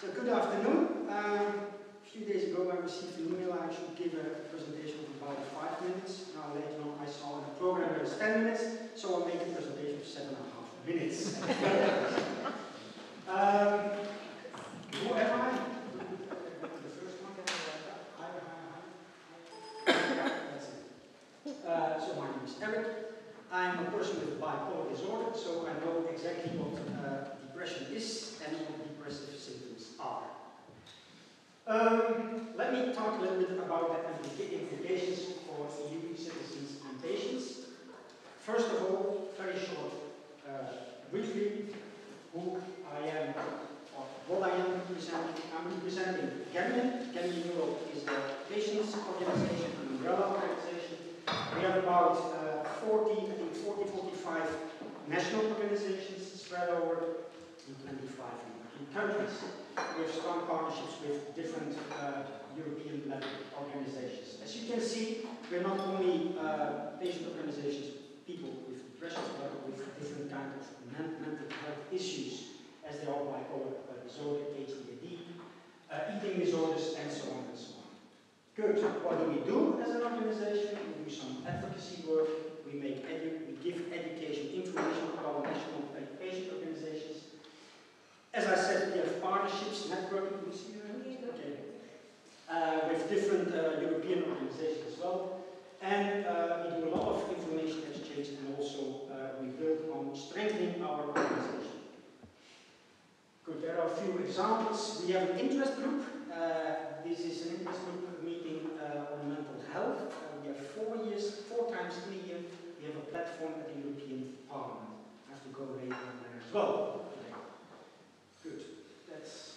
So good afternoon. Um, a few days ago I received an email I should give a presentation of about five minutes. Now later on I saw in the program it was 10 minutes, so I'll make a presentation of seven and a half minutes. um, who am I? The first one. Hi, hi, hi. That's it. Uh, so my name is Eric. I'm a person with bipolar disorder, so I know exactly what uh, depression is and what depressive symptoms are. Um, let me talk a little bit about the implications for EU citizens and patients. First of all, very short, uh, briefly, who I am or what I am representing. I'm representing GAMIAN. GAMIAN Europe is a patients organization, an umbrella organization. We have about uh, 40, I think 40, 45 national organizations spread over in 25 countries. We have strong partnerships with different uh, European level organizations. As you can see, we're not only uh, patient organizations, people with depression, but with different kinds of mental health issues, as they are bipolar uh, disorder, ADHD, uh, eating disorders, and so on and so on. Good. What do we do as an organization? We do some advocacy work. We make edu we give education information about national patient organizations as I said, we have partnerships, networking, you see okay. Uh, with different uh, European organizations as well. And uh, we do a lot of information exchange and also uh, we build on strengthening our organization. Good, there are a few examples. We have an interest group. Uh, this is an interest group meeting uh, on mental health. we have four years, four times in a year, we have a platform at the European Parliament. I have to go later there as well. Good. That's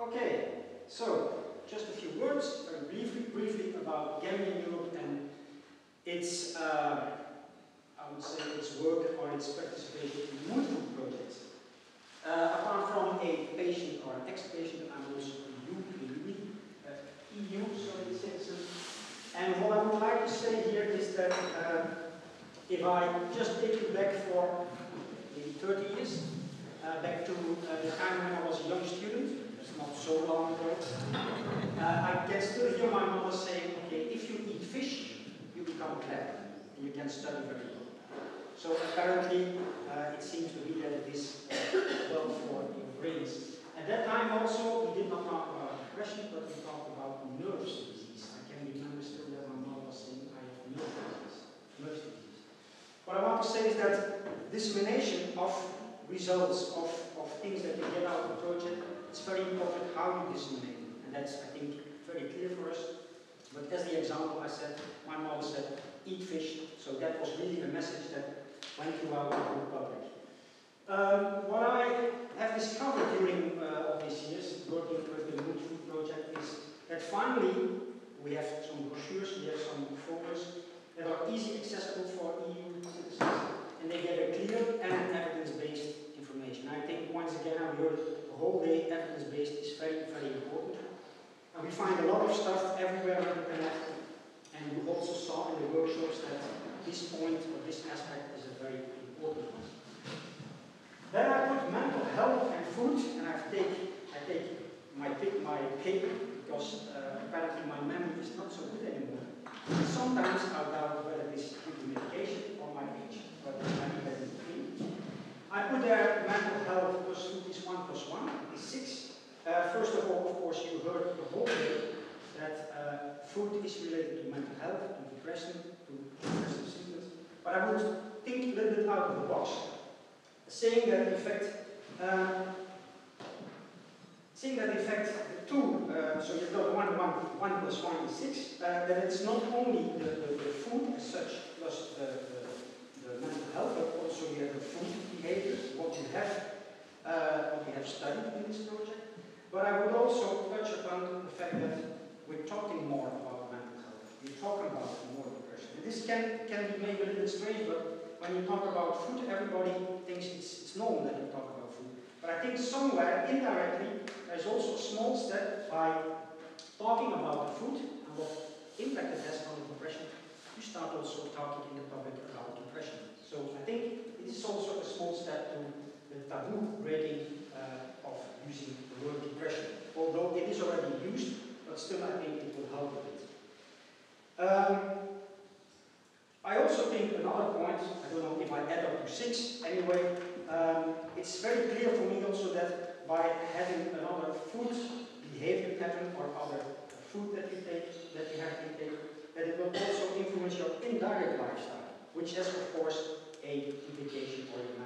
Okay, so just a few words, briefly, briefly about GAMIAN Europe and its, uh, would say, its work or its participation in multiple projects. Uh, apart from a patient or an ex-patient, I'm also a EU, uh, EU sorry, citizen. And what I would like to say here is that uh, if I just take you back for maybe 30 years, uh, back to uh, the time when I was a young student, it's not so long ago. Uh, I can still hear my mother saying, okay, if you eat fish, you become clever, and you can study very well. So apparently, uh, it seems to be that it is uh, well for your brains. At that time also, we did not talk about depression, but we talked about nerves disease. I can remember still that my mom was saying, I have nerve disease. Nerve disease. What I want to say is that dissemination of results of, of things that you get out of the project, it's very important how you disseminate them. And that's, I think, very clear for us. But as the example I said, my mom said, eat fish. So that was really the message that went throughout the whole public. Um, what I have discovered during uh, all these years, working with the Mood Food Project, is that finally we have some brochures, we have some folders that are easy accessible for EU citizens and they get a clear and evidence-based information. I think once again I heard the whole day evidence-based is very, very important. And we find a lot of stuff everywhere on the internet, and you also saw in the workshops that this point or this aspect is a very important one. Then I put mental health and food, and I take I take my pick my paper because uh, apparently my memory is not so good anymore. Sometimes I doubt whether this is due to medication or my age but I put there mental health plus food is 1 plus 1 is 6. Uh, first of all, of course, you heard the whole day that uh, food is related to mental health, to depression, to depressive symptoms. But I would think a little bit out of the box, saying that in fact, uh, saying that in fact, two, uh, so you've got one, one, one plus one is six, uh, that it's not only the, the, the food as such plus the, the mental health, but also you have the food behaviors, what you have, uh, what we have studied in this project. But I would also touch upon the fact that we're talking more about mental health. We're talking about more depression. And this can, can be maybe a little strange, but when you talk about food, everybody thinks it's, it's normal that you talk about food. But I think somewhere, indirectly, there's also a small step by talking about the food and what impact it has on the depression. You start also talking in the public about depression. So I think it is also a small step to the taboo breaking uh, of using the word depression, although it is already used still I think it will help a bit. Um, I also think another point, I don't know if I add up to six anyway, um, it's very clear for me also that by having another food behavior pattern or other food that you take, that you have to take, that it will also influence your indirect lifestyle, which has of course a implication for your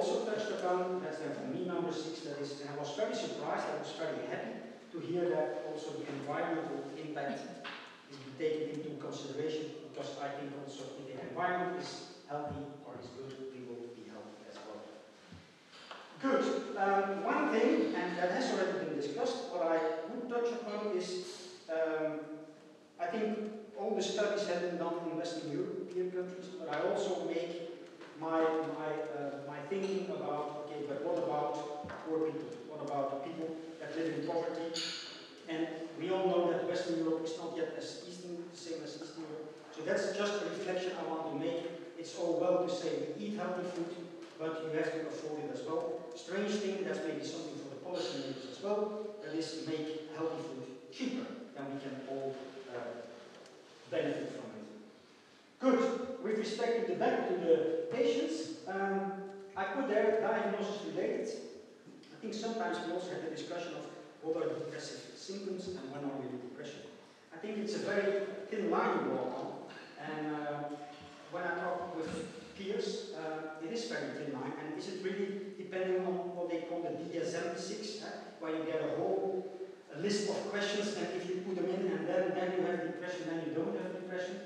also touched upon, that's then for me number six, that is, and I was very surprised, I was very happy to hear that also the environmental impact is taken into consideration, because I think also if the environment is healthy or is good, we will be healthy as well. Good. Um, one thing, and that has already been discussed, what I would touch upon is, um, I think all the studies have been done in Western European countries, but I also make my, my, uh, my thinking about, okay, but what about poor people? What about people that live in poverty? And we all know that Western Europe is not yet as Eastern, same as Eastern Europe. So that's just a reflection I want to make. It's all well to say we eat healthy food, but you have to afford it as well. Strange thing, that's maybe something for the policymakers as well, that is make healthy food cheaper, and we can all uh, benefit from it. Good. With respect to the back to the patients, um, I put there diagnosis related. I think sometimes we also had a discussion of what are the depressive symptoms and when are we in depression. I think it's a very thin line you walk on, and uh, when I talk with peers, uh, it is very thin line, and is it really depending on what they call the DSM-6, eh, where you get a whole a list of questions, and if you put them in, and then, then you have depression, then you don't have depression.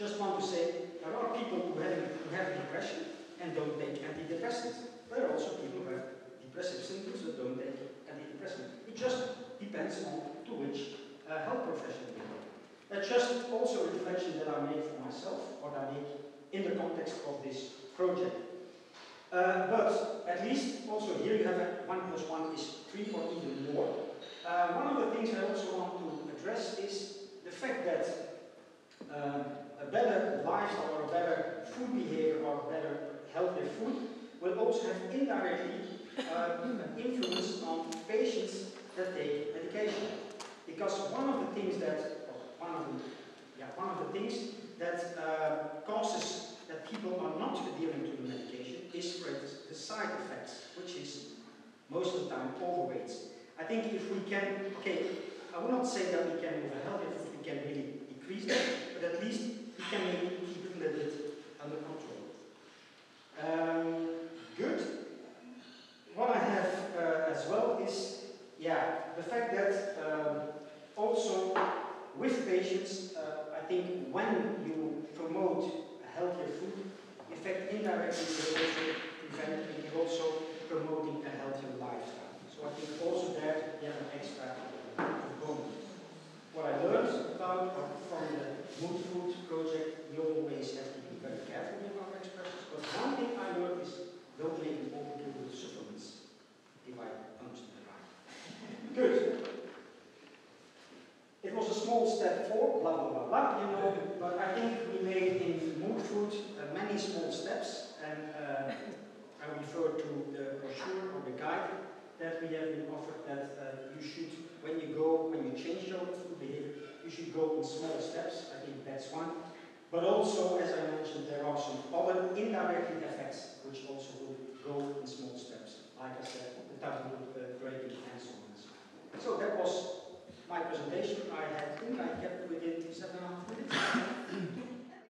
Just want to say, there are people who have, who have depression and don't take antidepressants. There are also people who have depressive symptoms but don't take antidepressants. It just depends on to which uh, health profession you go. That's just also a reflection that I make for myself, or that I make in the context of this project. Uh, but at least also here you have a 1 plus 1 is 3 or even more. Uh, one of the things I also want to address is the fact that um, a better lifestyle or a better food behavior or better healthier food will also have indirectly uh, an influence on patients that take medication. Because one of the things that, one of the, yeah, one of the things that uh, causes that people are not adhering to the medication is, for the side effects, which is most of the time overweight. I think if we can, okay, I will not say that we can, with a healthier food, we can really decrease that, but at least can maybe keep it a little bit under control. Um, good. What I have uh, as well is, yeah, the fact that um, also with patients, uh, I think when you promote a healthier food, in fact indirectly you also prevent, you're also promoting a healthier lifestyle. So I think also there you have an extra component. What I learned about from the Mood Food project, we always have to be very careful with our expressions, but one thing I learned is don't make an overkill with supplements, if I understand right. Good. It was a small step forward, blah, blah, blah, blah, you know, but I think we made in Mood Food uh, many small steps, and uh, I refer to the brochure or the guide that we have been offered that uh, you should, when you go, when you change your food behavior, you should go in small steps. I think that's one. But also, as I mentioned, there are some other indirect effects which also will go in small steps. Like I said, the taboo uh, breaking and so on and so on. So that was my presentation. I had, think I kept within seven and a half minutes.